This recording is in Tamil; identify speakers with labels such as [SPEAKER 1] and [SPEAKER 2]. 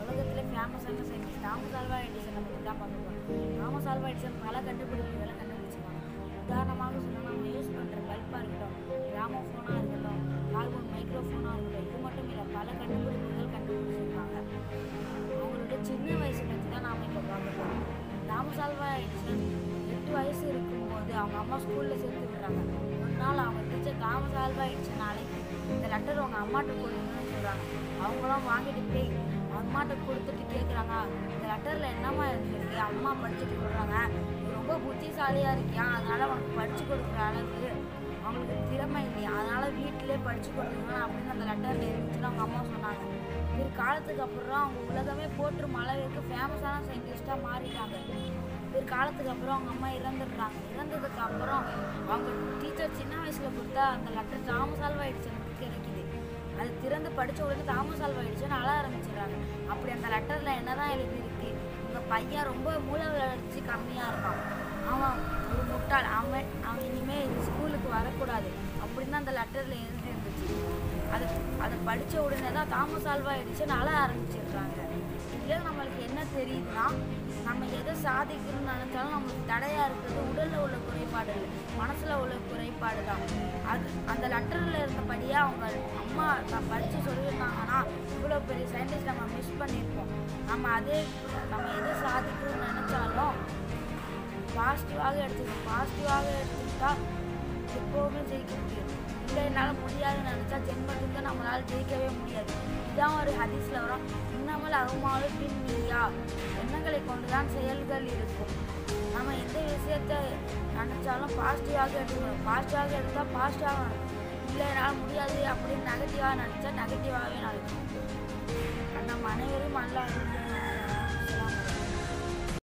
[SPEAKER 1] உலகத்திலே ஃபேமஸான சயின்டிஸ்ட் தாமஸ் ஆல்வா எடிசனை பற்றி தான் பார்க்க போகிறோம் தாமஸ் ஆல்வா எடிசன் பல கண்டுபிடிப்புகளை கண்டுபிடிச்சிருக்காங்க உதாரணமாக சொன்னால் நம்ம யூஸ் பண்ணுற பல்பாக இருக்கட்டும் கிராமோஃபோனாக இருக்கட்டும் கார்பன் மைக்ரோஃபோனாக இருக்கட்டும் இது மட்டும் இல்லை பல கண்டுபிடிப்புகள் கண்டுபிடிச்சிருக்காங்க. சின்ன வயசு பற்றி தான் நாம் இப்போ பார்க்க போகிறோம் தாமஸ் எடிசன் எட்டு வயசு இருக்கும்போது அவங்க அம்மா ஸ்கூலில் சேர்த்து விடுறாங்க. ஒரு நாள் அவங்க டீச்சர் தாமஸ் ஆல்வா எடிசன் இந்த லெட்டர் அவங்க அம்மாட்ட கொடுங்கன்னு சொல்கிறாங்க அவங்களாம் வாங்கிட்டு போய் அம்மாட்ட கொடுத்துட்டு கேட்குறாங்க இந்த லெட்டரில் என்னம்மா இருக்கு? அம்மா படிச்சுட்டு கொடுறாங்க ரொம்ப புத்திசாலியாக இருக்கியா? அதனால் உனக்கு படித்து கொடுக்குற அளவுக்கு அவங்களுக்கு திறமை இல்லையா. அதனால் வீட்டிலே படித்து கொடுக்குங்க அப்படின்னு அந்த லெட்டரில் இருந்துச்சுன்னு அவங்க அம்மா சொன்னாங்க. ஒரு காலத்துக்கு அப்புறம் அவங்க உலகமே போற்றும் அளவுக்கு ஃபேமஸான சயின்டிஸ்ட்டாக மாறிட்டாங்க. ஒரு காலத்துக்கு அப்புறம் அவங்க அம்மா இறந்துடுறாங்க. இறந்ததுக்கு அப்புறம் அவங்க டீச்சர் சின்ன வயசில் கொடுத்தா அந்த லெட்டர் தாமஸ் ஆல்வா எடிசனுக்கு கிடைக்குது. அது திறந்து படிச்ச உடனே தாமஸ் ஆல்வா எடிசன் அழ ஆரம்பிச்சிடுறாங்க. அப்படி அந்த லெட்டரில் என்னதான் எழுதியிருக்கு? உங்கள் பையன் ரொம்ப மூளை வளர்ச்சி கம்மியாக இருக்கான் அவன் ஒரு முட்டாள். அவன் அவன் இனிமேல் கூடாது. வரக்கூடாது அப்படின்னு அந்த லெட்டரில் இருந்துச்சு அது அதை படித்த உடனே தான் தாமஸ் ஆல்வா எடிசன் அழ ஆரம்பிச்சிடுறாங்க இதில் நம்மளுக்கு என்ன தெரியுதுன்னா நம்ம எதை சாதிக்கணும்னு நினச்சாலும் நம்மளுக்கு தடையாக இருக்கிறது உடலில் உள்ள குறைபாடு இல்லை மனசில் உள்ள குறைபாடு தான் அது அந்த லெட்டரில் இருந்தபடியே அவங்க அம்மா நான் படித்து சொல்லியிருந்தாங்கன்னா இவ்வளோ பெரிய சயின்டிஸ்ட் நம்ம மிஸ் பண்ணியிருப்போம். நம்ம அதே நம்ம எதை சாதிக்கணும்னு நினச்சாலும் பாசிட்டிவாக எடுத்துக்கணும் பாசிட்டிவாக எடுத்துக்கிட்டா எப்போவுமே ஜெயிக்க முடியும் இல்லை என்னால் முடியாதுன்னு நினச்சா ஜென்மத்துக்கு நம்மளால் ஜெயிக்கவே முடியாது. இதான் ஒரு ஹதீஸில் வரும். இன்னமல் அகமாலு பின்னியா எண்ணங்களை கொண்டு தான் செயல்கள் இருக்கும். நம்ம எந்த விஷயத்தை நினச்சாலும் பாசிட்டிவாக எடுக்கணும். பாசிட்டிவாக எடுத்தால் பாசிட்டிவாக நடக்கும் இல்லை என்னால் முடியாது அப்படின்னு நெகட்டிவாக நினச்சா நெகட்டிவாகவே நடக்கும். நம்ம அனைவரும் அல்லாஹ்